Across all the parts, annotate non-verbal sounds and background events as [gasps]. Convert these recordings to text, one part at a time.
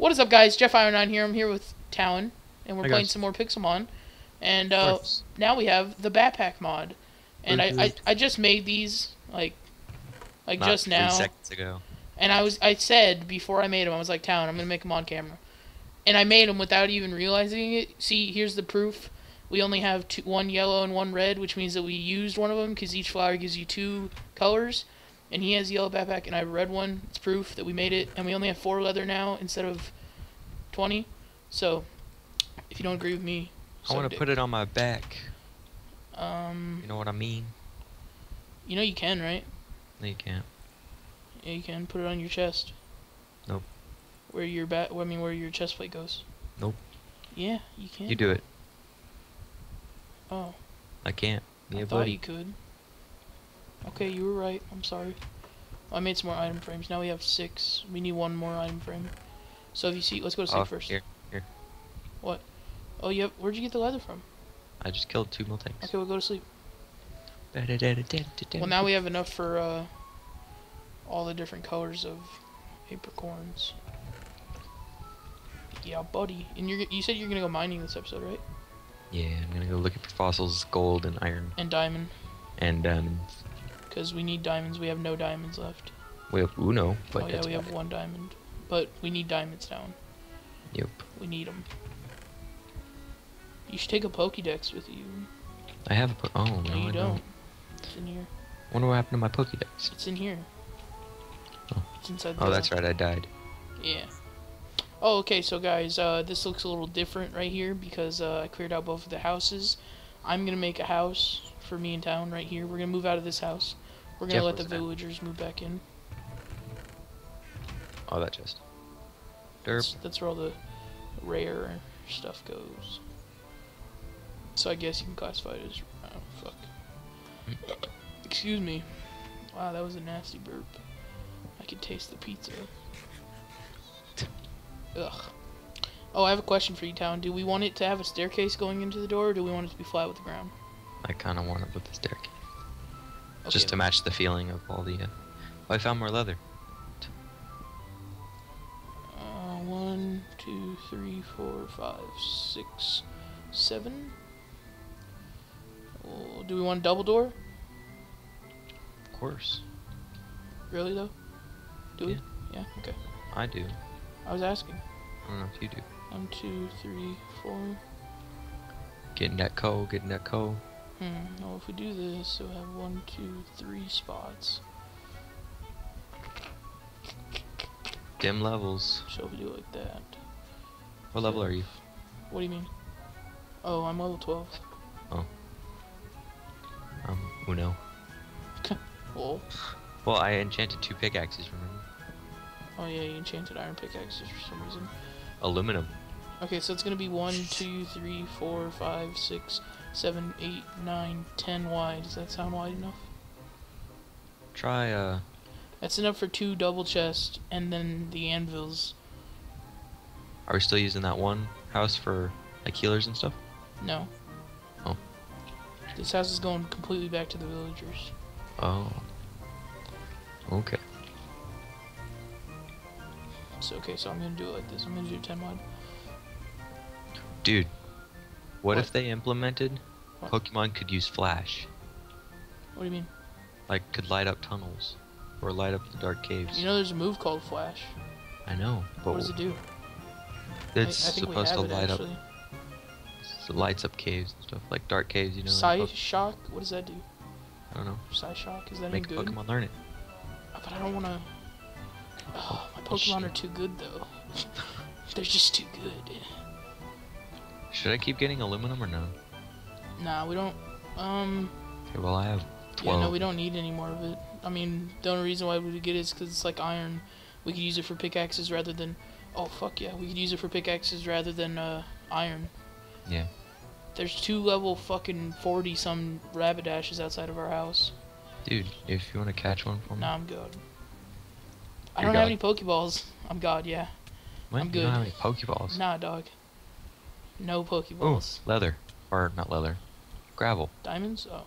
What is up, guys? Jeff Iron on here. I'm here with Talon, and we're Hi, playing guys. some more Pixelmon. And uh, now we have the backpack mod. And I, I. I just made these like like Not just now. seconds ago. And I was I said before I made them, I was like, Talon, I'm gonna make them on camera. And I made them without even realizing it. See, here's the proof. We only have two, one yellow and one red, which means that we used one of them because each flower gives you two colors. And he has a yellow backpack, and I have a red one. It's proof that we made it, and we only have four leather now instead of twenty. So, if you don't agree with me, I want to put it on my back. Um, You know what I mean? you know you can, right? No, you can't. Yeah, you can put it on your chest. Nope. Where your back? I mean, where your chest plate goes. Nope. Yeah, you can. You do it. Oh. I can't. Me I thought buddy. you could. Okay, you were right. I'm sorry. I made some more item frames. Now we have six. We need one more item frame. So if you see, let's go to sleep Oh, first. here, here. What? Oh, you have, where'd you get the leather from? I just killed two more Miltanks. Okay, we'll go to sleep. Well, now we have enough for uh, all the different colors of apricorns. Yeah, buddy. And you're you said you're gonna go mining this episode, right? Yeah, I'm gonna go looking for fossils, gold and iron, And diamond, and diamonds. Because we need diamonds. We have no diamonds left. We have Uno, but oh yeah, we have about one diamond, but we need diamonds down. Yep. We need them. You should take a Pokédex with you. I have a. Po- oh no, No, you I don't. It's in here. Wonder what happened to my Pokédex. It's in here. Oh. It's inside the Oh, that's right. I died. Yeah. Oh, okay. So, guys, uh, this looks a little different right here because uh, I cleared out both of the houses. I'm gonna make a house for me in town right here. We're gonna move out of this house. We're gonna Jeff, let the villagers move back in. Oh, that chest. That's, that's where all the rare stuff goes. So I guess you can classify it as. Oh fuck. Hmm. Excuse me. Wow, that was a nasty burp. I could taste the pizza. [laughs] Ugh. Oh, I have a question for you, Town. Do we want it to have a staircase going into the door, or do we want it to be flat with the ground? I kind of want it with the staircase, Okay. just to match the feeling of all the. Uh... Oh, I found more leather. Uh, one, two, three, four, five, six, seven. Oh, do we want a double door? Of course, Really though? Do we? Yeah. Yeah. Okay. I do. I was asking. I don't know if you do. One, two, three, four. Getting that coal, getting that coal. Hmm. Well, if we do this, we'll have one, two, three spots. Dim levels. So if we do it like that. What level are you? What do you mean? Oh, I'm level 12. Oh. Um, Uno. [laughs] Well, Well, I enchanted two pickaxes, remember? oh yeah, you enchanted iron pickaxes for some reason. Aluminum. Okay, so it's gonna be one, two, three, four, five, six, seven, eight, nine, ten wide. Does that sound wide enough? Try, uh, That's enough for two double chests, and then the anvils. are we still using that one house for, like, healers and stuff? No. Oh. This house is going completely back to the villagers. Oh. Okay. So okay, so I'm gonna do it like this. I'm gonna do 10 wide. Dude, what, What? if they implemented What? Pokemon could use flash? What do you mean? Like, could light up tunnels? Or light up the dark caves? You know, there's a move called Flash. I know, but What does it do? it's I, I supposed to light up, it lights up caves and stuff, like dark caves, you know? Psy Shock. What does that do? I don't know. Psy Shock. Is that Make any good? Pokemon learn it. Oh, but I don't wanna. Oh, oh my Oh, Pokemon shit. are too good though. [laughs] They're just too good. Should I keep getting aluminum or no? Nah, we don't. Um. Okay, well, I have 12. Yeah, no, we don't need any more of it. I mean, the only reason why we would get it is because it's like iron. We could use it for pickaxes rather than. Oh fuck yeah, we could use it for pickaxes rather than uh, iron. Yeah. There's two level fucking forty some Rapidashes outside of our house. Dude, if you want to catch one for me. Nah, I'm good. I You're I don't have any Pokeballs. I'm God, yeah. What? I'm good. You don't have any Pokeballs? Nah, dog. No Pokeballs. leather. Or, not leather. Gravel. Diamonds? Oh.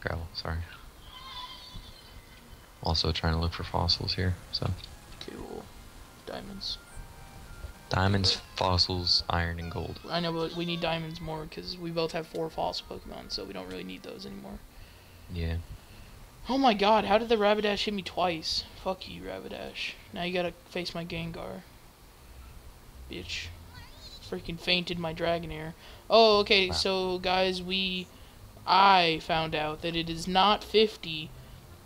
Gravel, sorry. Also trying to look for fossils here, so. Cool. Diamonds. Diamonds, fossils, iron, and gold. I know, but we need diamonds more because we both have four fossil Pokemon, so we don't really need those anymore. Yeah. Oh my god, how did the Rapidash hit me twice? Fuck you, Rapidash. Now you gotta face my Gengar. Bitch. Freaking fainted my Dragonair. Oh, okay, Wow. so guys, we. I found out that it is not 50,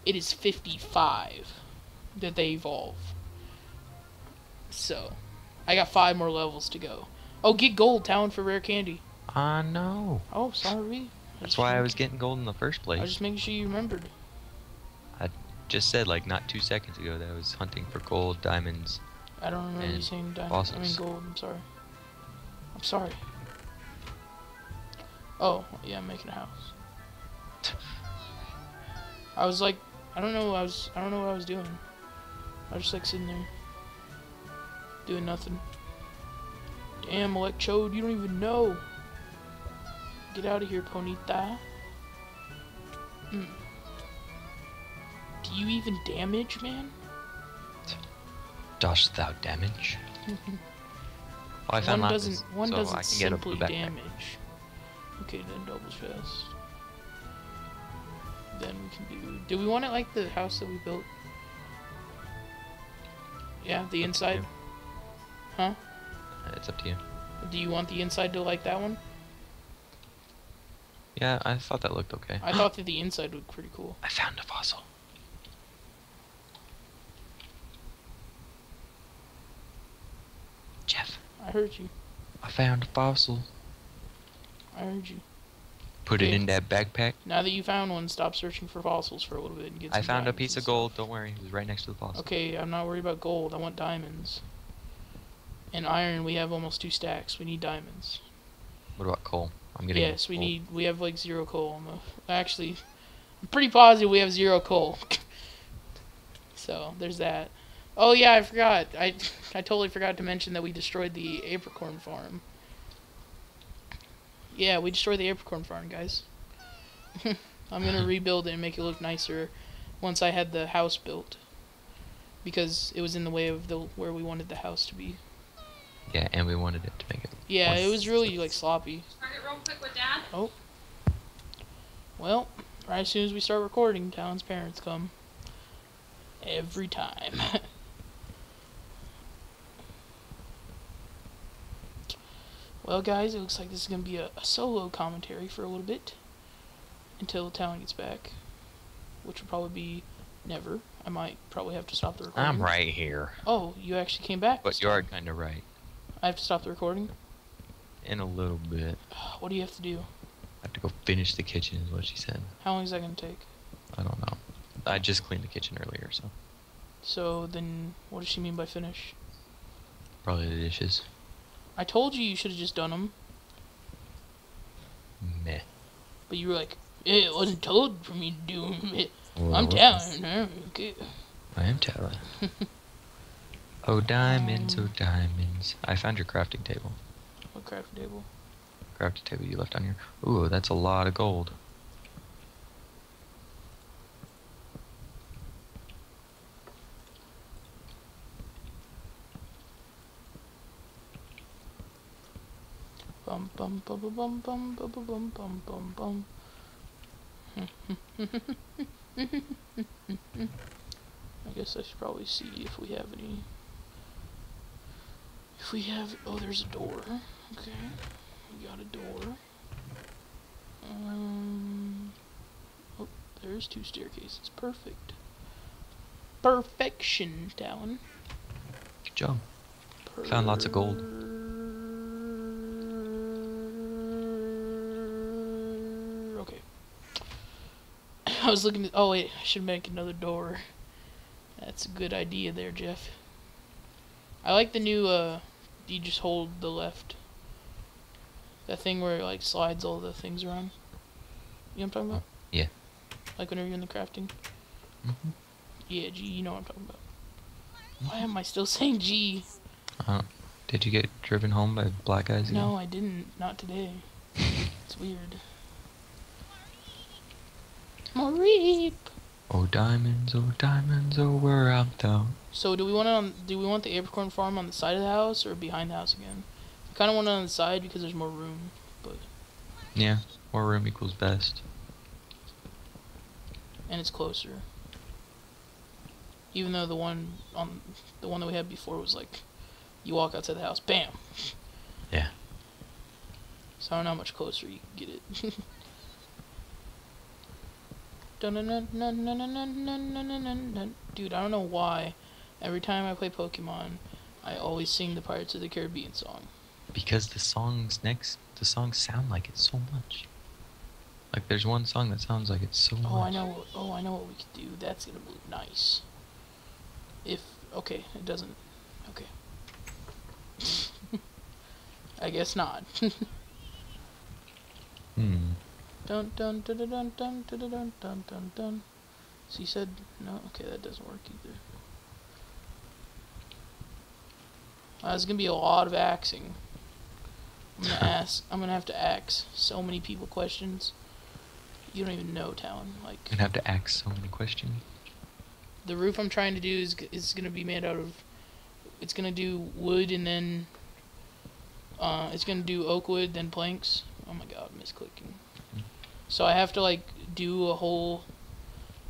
it is 55 that they evolve. So, I got five more levels to go. Oh, get gold, Talon for rare candy. Ah, no. Oh, sorry. That's why I was getting gold in the first place. I was just making sure you remembered. I just said like not two seconds ago that I was hunting for gold, diamonds. I don't remember you saying diamond. I mean gold. I'm sorry. I'm sorry. Oh yeah, I'm making a house. [laughs] I was like, I don't know. I was, I don't know what I was doing. I was just like sitting there, doing nothing. Damn, Electrode, you don't even know. Get out of here, Ponyta. Mm. Do you even damage, man? Dost thou damage? [laughs] Oh, I found one doesn't one so doesn't I get a simply damage. Okay, then double chest. Then we can do. Do we want it like the house that we built? Yeah, the inside. Huh? Uh, it's up to you. Do you want the inside to like that one? Yeah, I thought that looked okay. I thought that the inside looked pretty cool. [gasps] I found a fossil. Jeff, I heard you. I found a fossil. I heard you. Put it in that backpack. Now that you found one, stop searching for fossils for a little bit and get. I some found a piece of gold. Don't worry, it was right next to the fossil. Okay, I'm not worried about gold. I want diamonds. And iron, we have almost two stacks. We need diamonds. What about coal? I'm getting. Yes, we gold. need. We have like zero coal. On the, actually, I'm pretty positive we have zero coal. [laughs] so there's that. Oh yeah, I forgot. I I totally forgot to mention that we destroyed the apricorn farm. Yeah, we destroyed the apricorn farm, guys. [laughs] I'm gonna rebuild it and make it look nicer once I had the house built. Because it was in the way of the where we wanted the house to be. Yeah, and we wanted it to make it. Yeah, it was really like sloppy. Target real quick with dad. Oh. Well, right as soon as we start recording, Talon's parents come. Every time. [laughs] well, guys, it looks like this is going to be a, a solo commentary for a little bit. Until Talon gets back. Which will probably be never. I might probably have to stop the recording. I'm right here. Oh, you actually came back. But you are kind of right. I have to stop the recording? In a little bit. [sighs] What do you have to do? I have to go finish the kitchen, is what she said. How long is that going to take? I don't know. I just cleaned the kitchen earlier, so So, then, what does she mean by finish? probably the dishes. I told you you should have just done them. Meh. But you were like, "Eh, it wasn't told for me to do 'em. [laughs] I'm Well, down. eh, okay." I am Talon. [laughs] oh diamonds, oh diamonds. I found your crafting table. What crafting table? Crafting table you left on here. Ooh, that's a lot of gold. Bum bum bum bum bum bum bum bum bum bum bum. I guess I should probably see if we have any. If we have, oh, there's a door. Okay, we got a door. Um, oh, there's two staircases. Perfect. Perfection, Talon. Good job. Found lots of gold. Okay. I was looking at. Oh wait, I should make another door. That's a good idea there, Jeff. I like the new. uh You just hold the left. That thing where it like slides all the things around. You know what I'm talking about? Yeah. Like whenever you're in the crafting. hmm Yeah, G. You know what I'm talking about. Why am I still [laughs] saying G? Uh, did you get driven home by black guys again? No, I didn't. Not today. [laughs] It's weird. Mareep. Oh diamonds, oh diamonds, oh we're out though. So do we want it on? Do we want the apricorn farm on the side of the house or behind the house again? I kind of want it on the side because there's more room. But Yeah, more room equals best. and it's closer. Even though the one on the one that we had before was like, you walk outside the house, bam. Yeah. So I don't know how much closer you can get it. [laughs] Dude, I don't know why. Every time I play Pokemon, I always sing the Pirates of the Caribbean song. Because the songs next, the songs sound like it so much. Like there's one song that sounds like it so oh, much. Oh, I know. Oh, I know what we could do. That's gonna be nice. If okay, it doesn't. Okay. [laughs] I guess not. [laughs] hmm dun dun dun dun dun dun dun dun dun dun dun. So you said no. Okay, that doesn't work either. Uh, there's gonna be a lot of axing. I'm gonna ask. I'm gonna have to ask so many people questions. You don't even know, Talon. Like Gonna have to ask so many questions. the roof I'm trying to do is is gonna be made out of. It's gonna do wood and then. Uh, it's gonna do oak wood then planks. Oh my god, misclicking. So I have to like do a whole,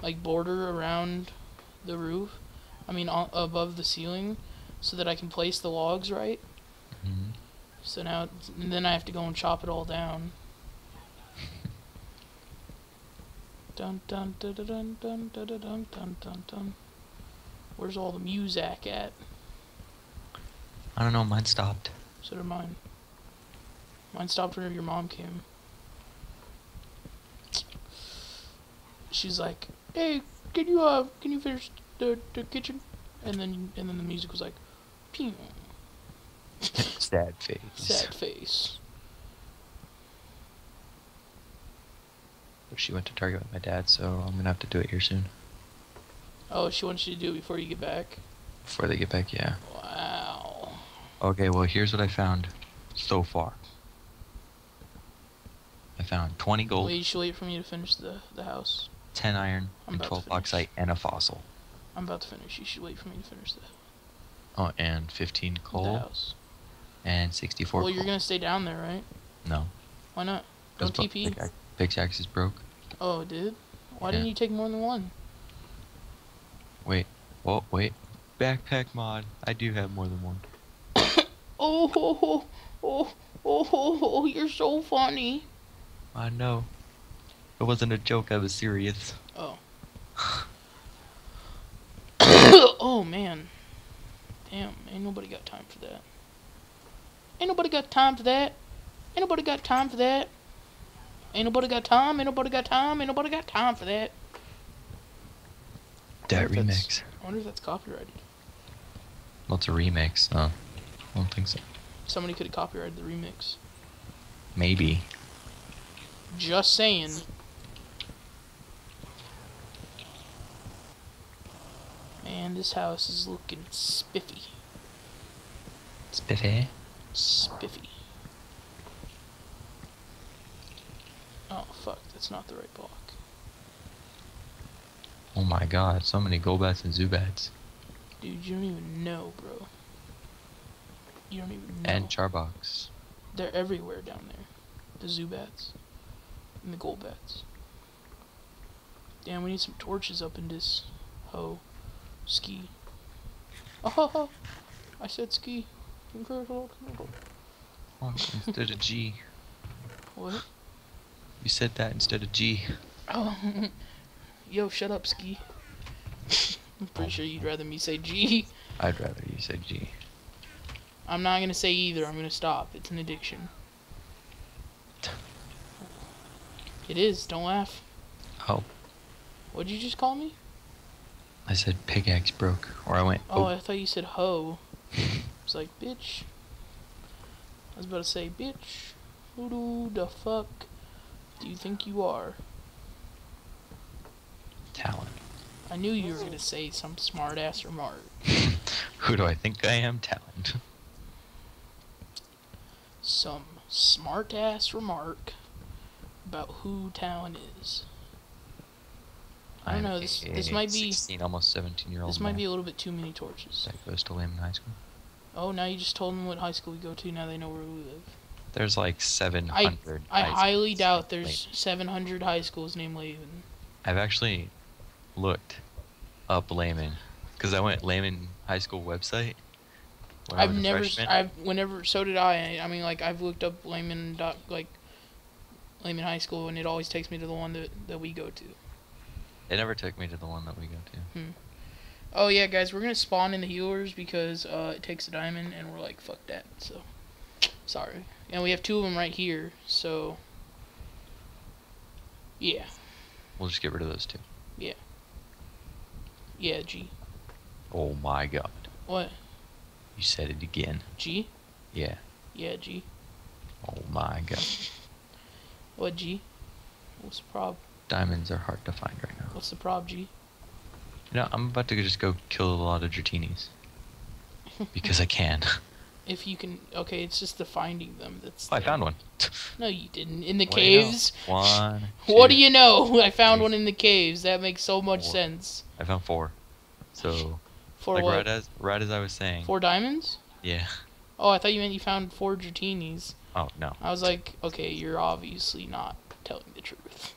like border around, the roof. I mean above the ceiling, so that I can place the logs right. hmm So now, it's- and then I have to go and chop it all down. Dun dun dun dun dun dun dun dun dun dun dun dun. Where's all the music at? I don't know. Mine stopped. So did mine. Mine stopped whenever your mom came. She's like, "Hey, can you uh, can you finish the the kitchen?" And then and then the music was like, "Pew." [laughs] Sad face. Sad face. She went to Target with my dad, so I'm gonna have to do it here soon. Oh, she wants you to do it before you get back. Before they get back, yeah. Wow. Okay, well, here's what I found so far. I found 20 gold, Wait, you should wait for me to finish the, the house. 10 iron, I'm and 12 to bauxite, and a fossil. I'm about to finish. You should wait for me to finish the, Oh, and 15 coal, house. and 64 Well, coal. you're gonna stay down there, right? No. Why not? Don't TP. Pickaxe, pickaxe is broke. Oh, did? Why Yeah. didn't you take more than one? Wait. Oh, wait. Backpack mod. I do have more than one. [coughs] Oh, oh, oh, oh, oh, oh, oh, you're so funny. I know. It wasn't a joke, I was serious. Oh. [coughs] oh, man. Damn, ain't nobody got time for that. Ain't nobody got time for that. Ain't nobody got time for that. Ain't nobody got time. Ain't nobody got time. Ain't nobody got time for that. That remix. I wonder if that's copyrighted. What's a remix? Oh, I don't think so. Somebody could have copyrighted the remix. Maybe. Just saying. Man, this house is looking spiffy. Spiffy. Spiffy. Oh, fuck, that's not the right block. Oh my god, so many Golbats and Zubats. Dude, you don't even know, bro. You don't even know. And Charbox. They're everywhere down there. The Zubats. And the Golbats. Damn, we need some torches up in this ho ski. Oh, I said ski. Oh, instead of G. What? You said that instead of G. Oh, [laughs] yo, shut up, ski. I'm pretty sure you'd rather me say G. I'd rather you said G. I'm not gonna say either. I'm gonna stop. It's an addiction. [laughs] It is. Don't laugh. Oh, What'd you just call me? I said pickaxe broke. Or I went, Oh, oh, I thought you said ho. I was like, bitch. I was about to say, bitch. Who do the fuck do you think you are? Talon. I knew you were gonna say some smart ass remark. [laughs] Who do I think I am? Talon. Some smart ass remark about who Talon is. I don't know, this- a this might be- 16, almost 17 year old. This might be a little bit too many torches. that goes to Lehman High School. Oh, now you just told them what high school we go to. Now they know where we live. There's like 700. I high highly doubt there's Lehman. 700 high schools named Laven. I've actually looked up Lehman because I went Lehman High School website. I I've never, freshman. I've whenever, so did I. I mean, like I've looked up Layman dot like Layman High School, and it always takes me to the one that that we go to. It never took me to the one that we go to. Oh yeah, guys, we're gonna spawn in the healers because uh, it takes a diamond, and we're like, fuck that. So, sorry. And we have two of them right here. So, yeah, We'll just get rid of those two. yeah, Yeah, G. Oh my god. What? You said it again. G? Yeah. Yeah, G. Oh my god. [laughs] What G? What's the prob? Diamonds are hard to find right now. What's the prob, G? You know, I'm about to just go kill a lot of Dratini's. [laughs] Because I can. [laughs] If you can, okay, it's just the finding them that's. Oh, I found one. [laughs] No, you didn't. In the What do you know? caves. One. What do you know? I found three, one in the caves. That makes so much four. sense. I found four. So, four like what? right as right as I was saying. Four diamonds? Yeah. Oh, I thought you meant you found four Dratinis. Oh no. I was like, okay, you're obviously not telling the truth.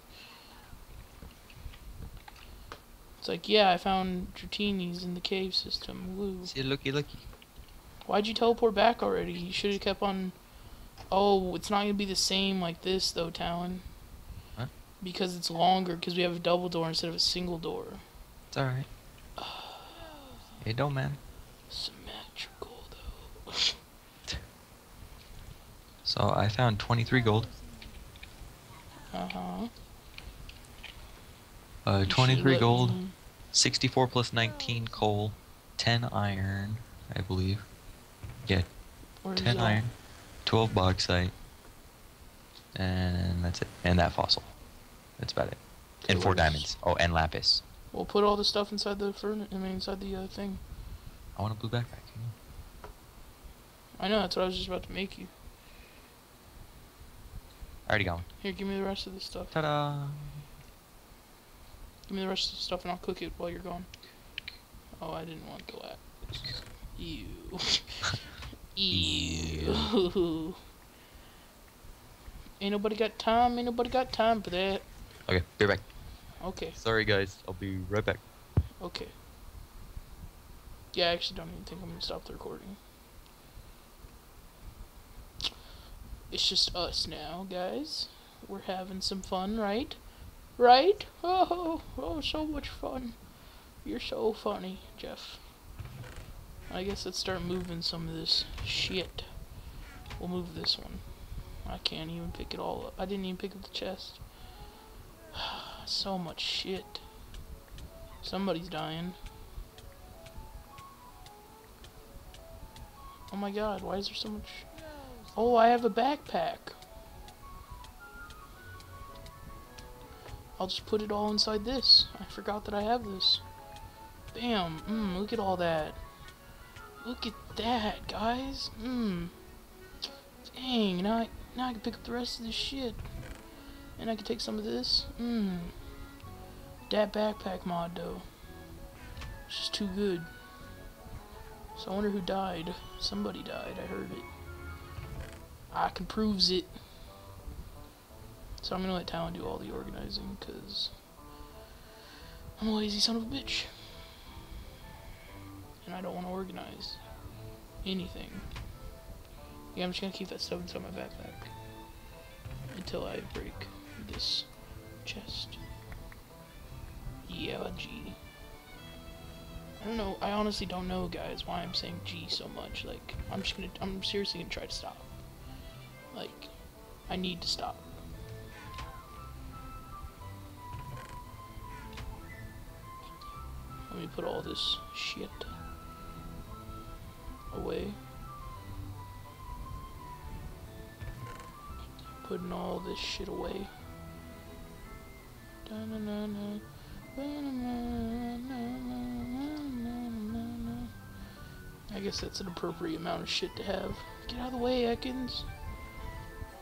It's like, yeah, I found Dratinis in the cave system. Woo. See, looky, looky. Why'd you teleport back already? You should have kept on. Oh, it's not gonna be the same like this though, Talon. What? Because it's longer. Because we have a double door instead of a single door. It's alright. It don't man. Symmetrical though. [laughs] So I found 23 gold. Uh huh. Uh, 23 gold, 64 plus 19 coal, 10 iron, I believe. Yeah, 10 iron, 12 bauxite, and that's it. And that fossil. That's about it. And four diamonds. Oh, and lapis. We'll put all the stuff inside the furnace. I mean, inside the uh, thing. I want a blue backpack. I know. That's what I was just about to make you. I already got one. Here, give me the rest of the stuff. Ta-da! Give me the rest of the stuff, and I'll cook it while you're gone. Oh, I didn't want the lap. [laughs] Ew. Ew. Ain't nobody got time. Ain't nobody got time for that. Okay, be right back. Okay. Sorry guys, I'll be right back. Okay. Yeah, I actually don't even think I'm gonna stop the recording. It's just us now, guys. We're having some fun, right? Right? Oh, oh, oh, so much fun. You're so funny, Jeff. I guess let's start moving some of this shit. We'll move this one. I can't even pick it all up. I didn't even pick up the chest. [sighs] so much shit. Somebody's dying. Oh my god, why is there so much? Oh, I have a backpack. I'll just put it all inside this. I forgot that I have this. Bam. Mmm, look at all that. Look at that, guys. Mmm. Dang, now I, now I can pick up the rest of this shit. And I can take some of this. Mmm. That backpack mod, though. It's just too good. So I wonder who died. Somebody died, I heard it. I can proves it. So I'm gonna let Talon do all the organizing, cause I'm a lazy son of a bitch. And I don't want to organize anything. Yeah, I'm just gonna keep that stuff inside my backpack. Until I break this chest. Yeah, G. I don't know. I honestly don't know, guys, why I'm saying G so much. Like, I'm just gonna. I'm seriously gonna try to stop. Like, I need to stop. Let me put all this shit away. Putting all this shit away. I guess that's an appropriate amount of shit to have. Get out of the way, Ekans.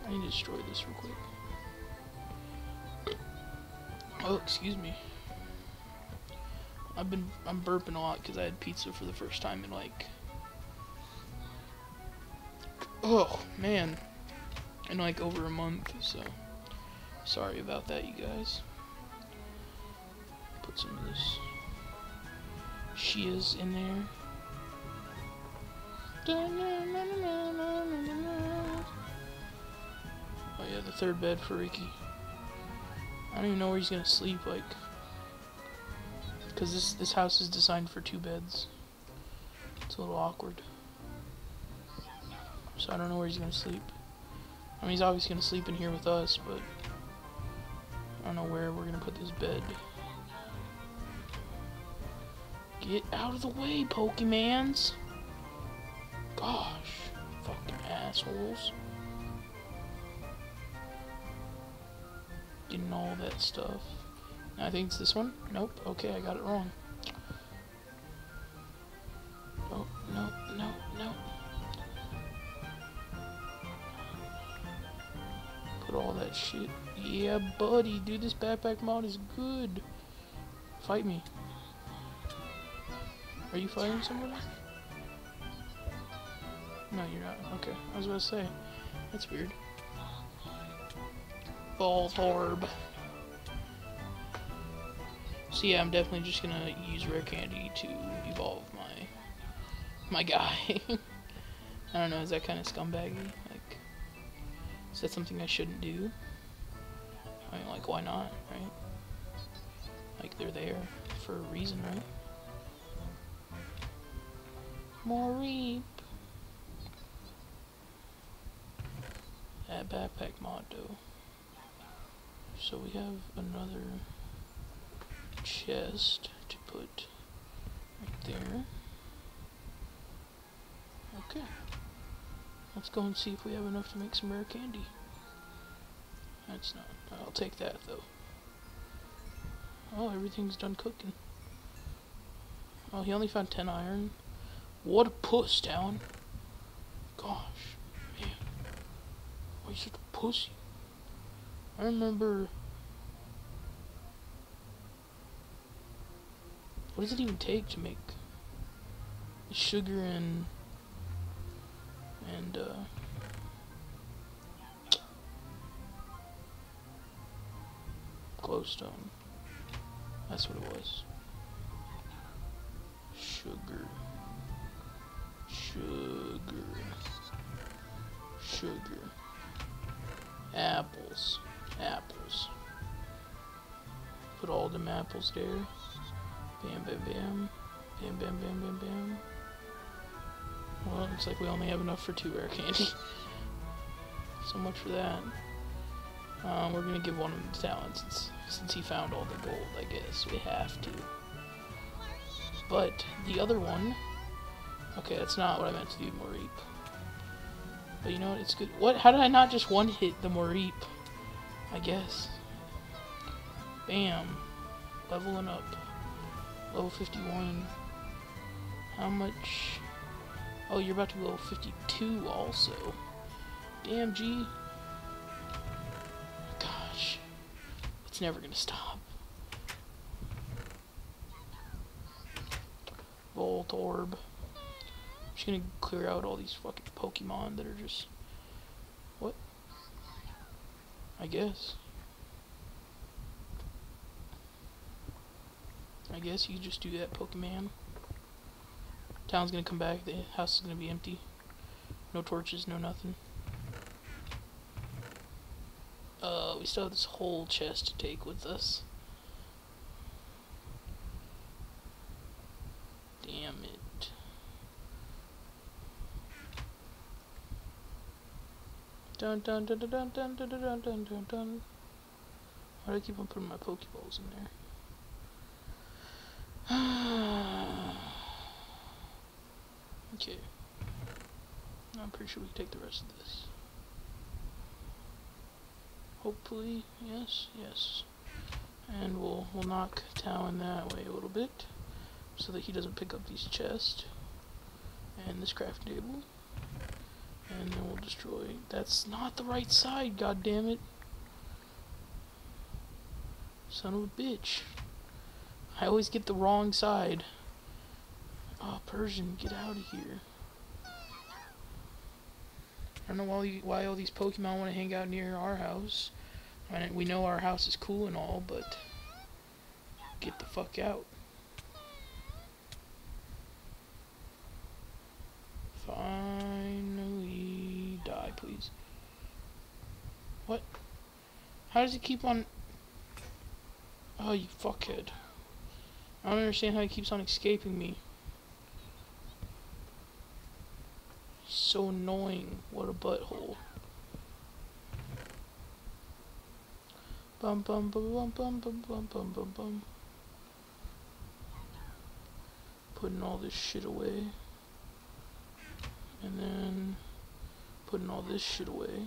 I need to destroy this real quick. Oh, excuse me. I've been I'm burping a lot because I had pizza for the first time in like oh man in like over a month so sorry about that you guys. Put some of this Shias in there. Oh yeah the third bed for Ricky. I don't even know where he's gonna sleep like because this, this house is designed for two beds. It's a little awkward. So I don't know where he's going to sleep. I mean, he's obviously going to sleep in here with us, but I don't know where we're going to put this bed. Get out of the way, Pokemans! Gosh, fucking assholes. Getting all that stuff. I think it's this one. Nope. Okay, I got it wrong. Oh, no, no, no. Put all that shit. Yeah, buddy. Dude, this backpack mod is good. Fight me. Are you fighting somebody? No, you're not. Okay. I was about to say. That's weird. Voltorb. So yeah, I'm definitely just gonna use rare candy to evolve my my guy. [laughs] I don't know, is that kind of scumbaggy? Like, is that something I shouldn't do? I mean, like, why not, right? Like, they're there for a reason, right? Mareep. That backpack mod, though. So we have another chest to put right there. Okay. Let's go and see if we have enough to make some rare candy. That's not. I'll take that though. Oh, everything's done cooking. Oh, he only found 10 iron. What a puss, down. Gosh, man. Why you such a pussy? I remember What does it even take to make sugar and and uh glowstone? That's what it was. Sugar. Sugar. Sugar. Apples. Apples. Put all them apples there. Bam, bam, bam. Bam, bam, bam, bam, bam. Well, it looks like we only have enough for two rare candy. [laughs] so much for that. Um, we're gonna give one of to Talon since, since he found all the gold, I guess. We have to. But, the other one... Okay, that's not what I meant to do, Mareep. But you know what, it's good. What? How did I not just one-hit the Mareep? I guess. Bam. Leveling up. Level 51. How much? Oh, you're about to level 52 also. Damn, G. Gosh. It's never gonna stop. Voltorb. I'm just gonna clear out all these fucking Pokemon that are just... What? I guess. I guess you just do that, Pokemon. Talon's gonna come back, the house is gonna be empty. No torches, no nothing. Uh, we still have this whole chest to take with us. Damn it. Dun dun dun dun dun dun dun dun dun dun dun. Why do I keep on putting my Pokeballs in there? Okay. I'm pretty sure we can take the rest of this. Hopefully, yes, yes. And we'll we'll knock Talon that way a little bit so that he doesn't pick up these chests and this crafting table. And then we'll destroy that's not the right side, god damn it. Son of a bitch. I always get the wrong side. Oh, Persian, get out of here. I don't know why, why all these Pokemon want to hang out near our house. I mean, we know our house is cool and all, but get the fuck out. Finally, die, please. What? How does he keep on... Oh, you fuckhead. I don't understand how he keeps on escaping me. So annoying. What a butthole. Bum bum bum bum bum bum bum bum bum bum. Putting all this shit away. And then putting all this shit away.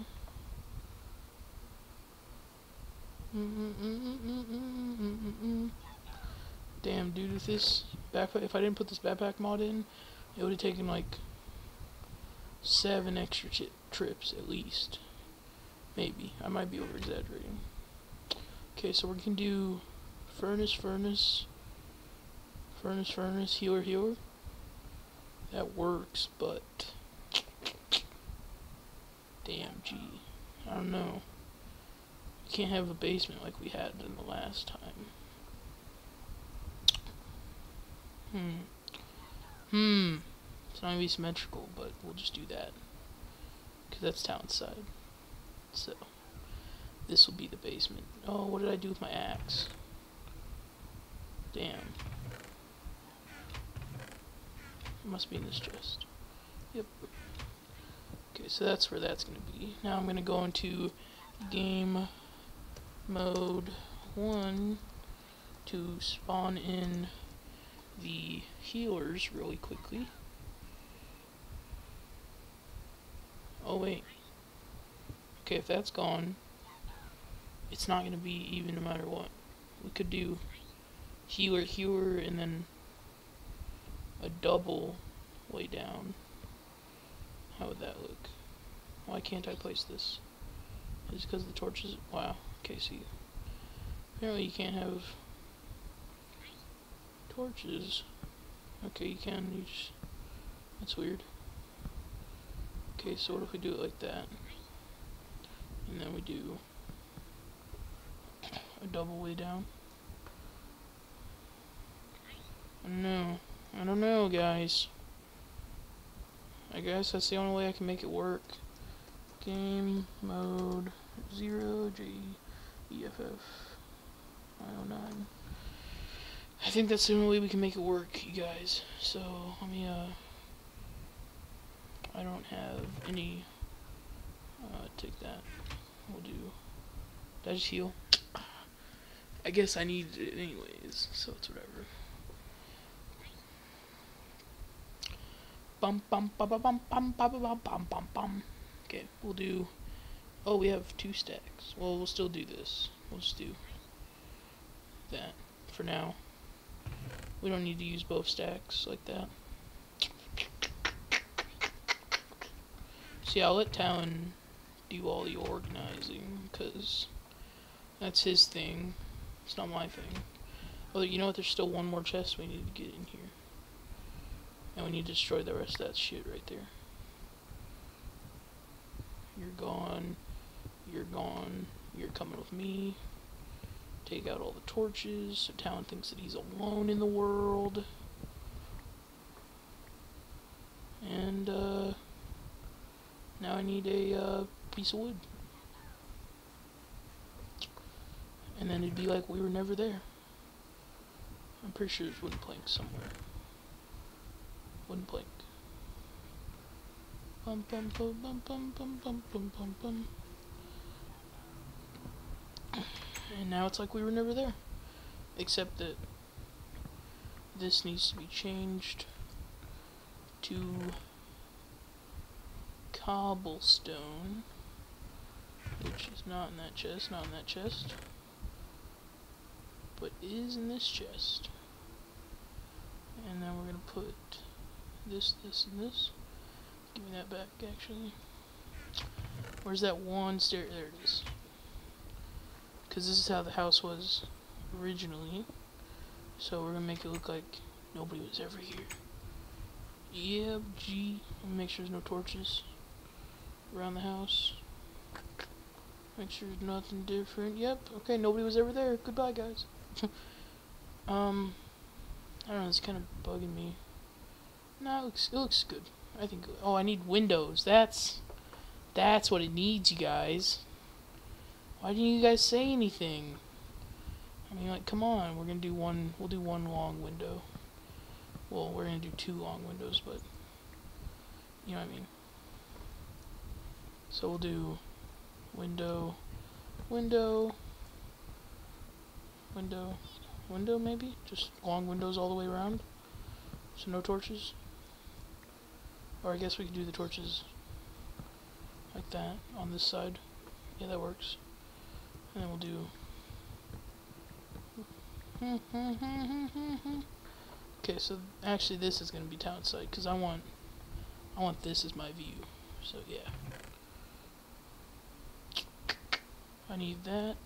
Damn, dude, if this backpack, if I didn't put this backpack mod in, it would have taken like seven extra trips at least. Maybe. I might be over exaggerating. Okay, so we can do furnace, furnace, furnace, furnace, healer, healer. That works, but damn, gee, I don't know. We can't have a basement like we had in the last time. Hmm. Hmm. It's not gonna be symmetrical, but we'll just do that. Because that's town side. So, this will be the basement. Oh, what did I do with my axe? Damn. It must be in this chest. Yep. Okay, so that's where that's going to be. Now I'm going to go into game mode 1 to spawn in the healers really quickly. Oh wait. Okay, if that's gone, it's not going to be even no matter what. We could do healer, healer, and then a double way down. How would that look? Why can't I place this? Is because the torches? Wow. Okay, see. Apparently you can't have torches. Okay, you can. You just, that's weird. Okay, so what if we do it like that? And then we do a double way down. Know. I don't know, guys. I guess that's the only way I can make it work. Game mode 0 J EFF 909. I think that's the only way we can make it work, you guys. So, let me, uh... I don't have any... Uh, take that. We'll do... Did I just heal? I guess I need it anyways, so it's whatever. Bum bum bum bum bum bum bum bum bum bum bum. Okay, we'll do. Oh, we have two stacks. Well, we'll still do this. We'll just do that for now. We don't need to use both stacks like that. See, I'll let Talon do all the organizing, because that's his thing. It's not my thing. Oh, you know what? There's still one more chest we need to get in here. And we need to destroy the rest of that shit right there. You're gone. You're gone. You're coming with me. Take out all the torches so Talon thinks that he's alone in the world. And, uh, now I need a, uh, piece of wood. And then it'd be like we were never there. I'm pretty sure there's wooden planks somewhere. Wooden plank. Bum bum bum bum bum bum bum bum bum. And now it's like we were never there. Except that this needs to be changed to cobblestone. Which is not in that chest, not in that chest. But is in this chest. And then we're gonna put this, this, and this. Give me that back, actually. Where's that one stair? There it is. Because this is how the house was originally. So we're gonna make it look like nobody was ever here. Yep, G. Make sure there's no torches around the house. Make sure there's nothing different. Yep. Okay, nobody was ever there. Goodbye, guys. [laughs] um, I don't know. It's kind of bugging me. No, it looks it looks good. I think. Oh, I need windows. That's that's what it needs, you guys. Why didn't you guys say anything? I mean, like, come on. We're gonna do one. We'll do one long window. Well, we're gonna do two long windows, but you know what I mean. So we'll do window, window, window, window maybe? Just long windows all the way around. So no torches. Or I guess we could do the torches like that on this side. Yeah, that works. And then we'll do [laughs] Okay, so actually this is going to be Talon side because I want I want this as my view. So yeah. I need that.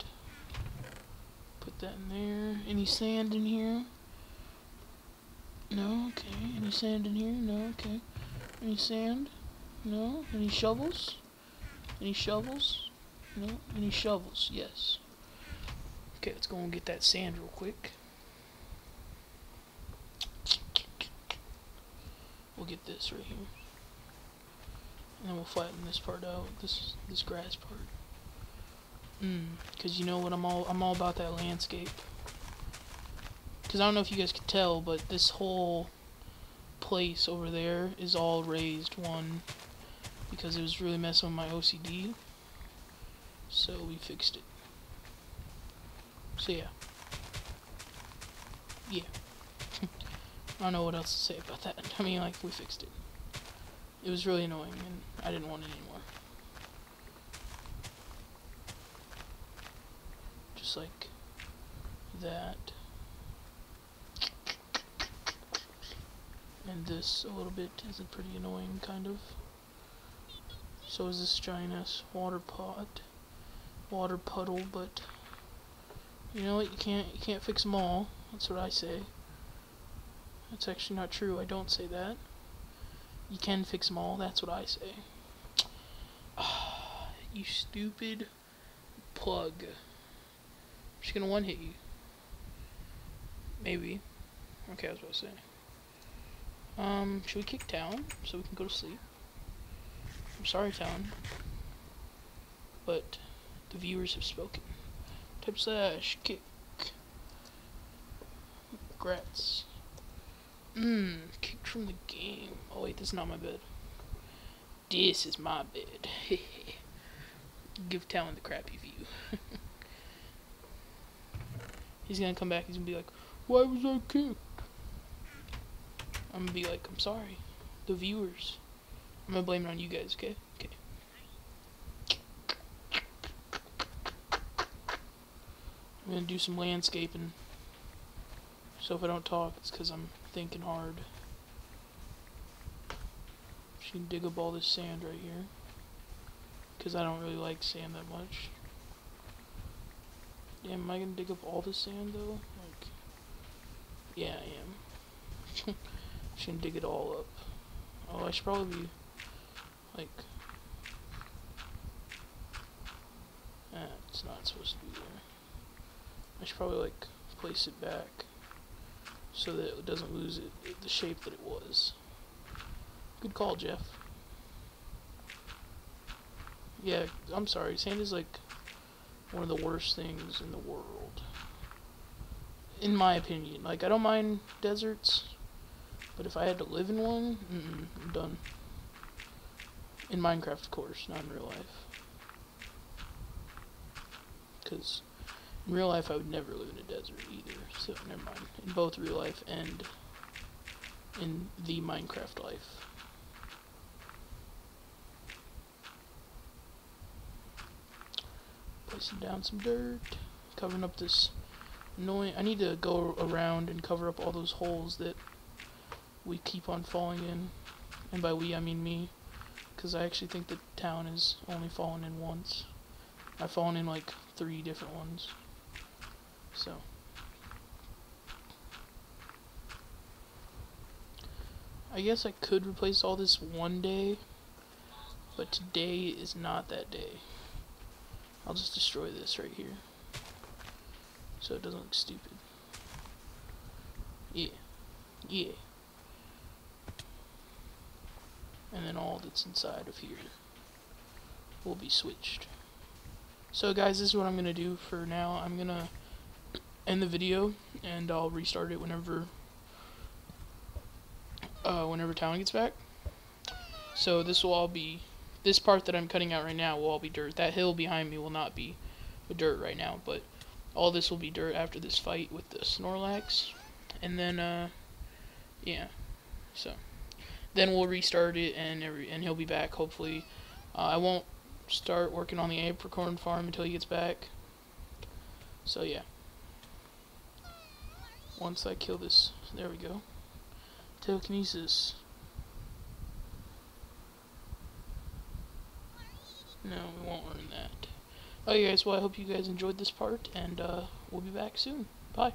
Put that in there. Any sand in here? No, okay. Any sand in here? No, okay. Any sand? No. Any shovels? Any shovels? No. Any shovels? Yes. Okay, let's go and get that sand real quick. We'll get this right here. And then we'll flatten this part out, this this grass part. Mm, cause you know what I'm all I'm all about that landscape. Cause I don't know if you guys can tell, but this whole place over there is all raised one because it was really messing with my OCD. So we fixed it. So yeah. Yeah. [laughs] I don't know what else to say about that. [laughs] I mean, like, we fixed it. It was really annoying, and I didn't want it anymore. Just like that. And this a little bit is a pretty annoying, kind of. So is this giant ass water pot. Water puddle, but you know what, you can't you can't fix them all. That's what I say. That's actually not true. I don't say that. You can fix them all. That's what I say. [sighs] You stupid plug. Just gonna one hit you. Maybe. Okay, I was about to say. Um, should we kick Talon so we can go to sleep? I'm sorry, Talon. But the viewers have spoken. Type slash kick. Grats. Mmm, kicked from the game. Oh wait, this is not my bed. This is my bed. [laughs] Give Talon the crappy view. [laughs] he's gonna come back, he's gonna be like, Why was I kicked? I'm gonna be like, I'm sorry. The viewers. I'm gonna blame it on you guys, okay? Okay. I'm gonna do some landscaping. So if I don't talk, it's because I'm thinking hard. She can dig up all this sand right here. Because I don't really like sand that much. Yeah, am I gonna dig up all the sand though? Like, yeah, I am. [laughs] can dig it all up. Oh, I should probably be, like, ah, it's not supposed to be there. I should probably, like, place it back so that it doesn't lose it, the shape that it was. Good call, Jeff. Yeah, I'm sorry. Sand is like one of the worst things in the world. In my opinion. Like, I don't mind deserts, but if I had to live in one, mm -mm, I'm done. In Minecraft, of course, not in real life. Because in real life, I would never live in a desert either, so never mind. In both real life and in the Minecraft life. down some dirt, covering up this annoying... I need to go around and cover up all those holes that we keep on falling in. And by we, I mean me. Because I actually think the town has only fallen in once. I've fallen in like three different ones. So. I guess I could replace all this one day, but today is not that day. I'll just destroy this right here. So it doesn't look stupid. Yeah. Yeah. And then all that's inside of here will be switched. So guys, this is what I'm going to do for now. I'm going to end the video and I'll restart it whenever uh, whenever Talon gets back. So this will all be this part that I'm cutting out right now will all be dirt. That hill behind me will not be dirt right now, but all this will be dirt after this fight with the Snorlax. And then uh yeah. So then we'll restart it and every and he'll be back hopefully. Uh, I won't start working on the apricorn farm until he gets back. So yeah. Once I kill this, there we go. Telekinesis. No, we won't learn that. Okay guys, well I hope you guys enjoyed this part, and uh, we'll be back soon. Bye.